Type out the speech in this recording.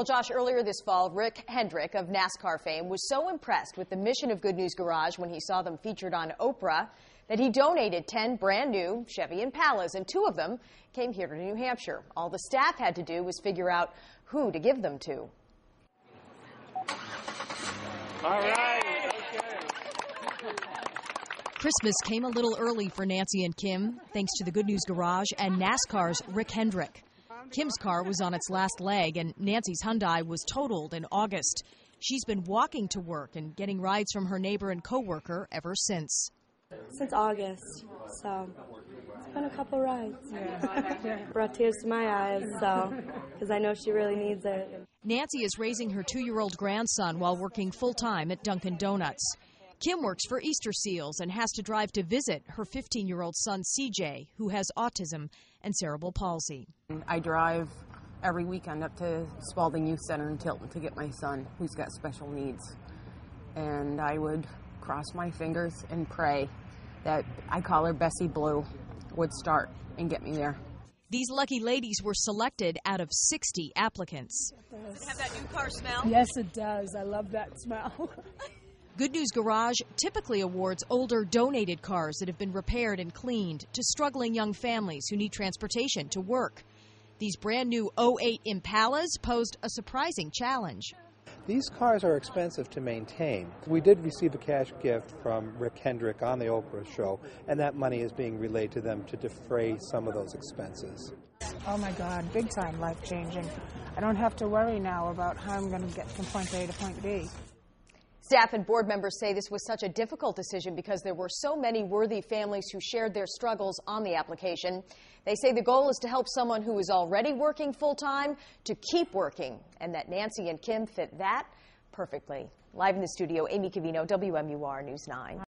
Well, Josh, earlier this fall, Rick Hendrick of NASCAR fame was so impressed with the mission of Good News Garage when he saw them featured on Oprah that he donated 10 brand new Chevy Impalas, and two of them came here to New Hampshire. All the staff had to do was figure out who to give them to. All right. Christmas came a little early for Nancy and Kim, thanks to the Good News Garage and NASCAR's Rick Hendrick. Kim's car was on its last leg, and Nancy's Hyundai was totaled in August. She's been walking to work and getting rides from her neighbor and coworker ever since. Since August, so it's been a couple rides. Brought tears to my eyes, so because I know she really needs it. Nancy is raising her two year old grandson while working full time at Dunkin' Donuts. Kim works for Easter Seals and has to drive to visit her 15 year old son, CJ, who has autism and cerebral palsy. I drive every weekend up to Spaulding Youth Center in Tilton to get my son, who's got special needs. And I would cross my fingers and pray that I call her Bessie Blue would start and get me there. These lucky ladies were selected out of 60 applicants. Does it have that new car smell? Yes, it does. I love that smell. Good News Garage typically awards older donated cars that have been repaired and cleaned to struggling young families who need transportation to work. These brand new 08 Impalas posed a surprising challenge. These cars are expensive to maintain. We did receive a cash gift from Rick Hendrick on the Oprah show, and that money is being relayed to them to defray some of those expenses. oh my God, big time life changing. I don't have to worry now about how I'm going to get from point A to point B. Staff and board members say this was such a difficult decision because there were so many worthy families who shared their struggles on the application. They say the goal is to help someone who is already working full time to keep working, and that Nancy and Kim fit that perfectly. Live in the studio, Amy Cavino, WMUR News 9.